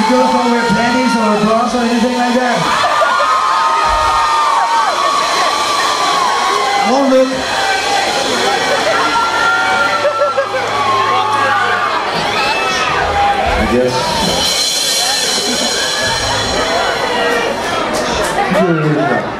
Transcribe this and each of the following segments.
You girls don't wear panties or bras or anything like that? Won't look. I guess. What's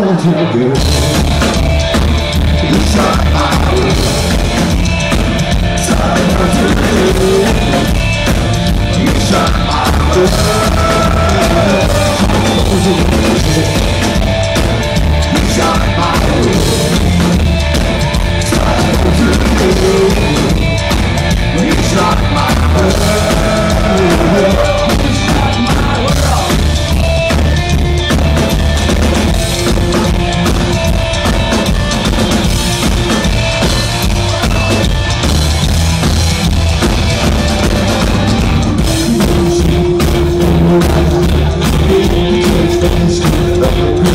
Subcultural girl. Subcultural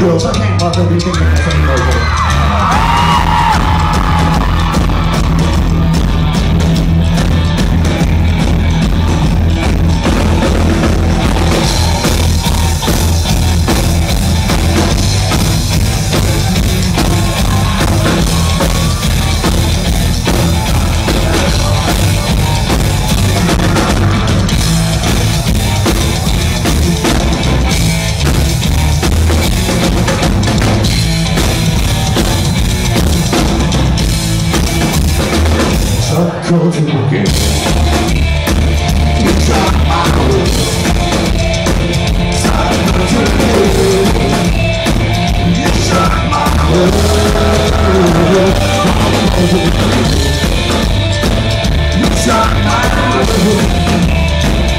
girls, I can't bother everything that's on the 너를 볼게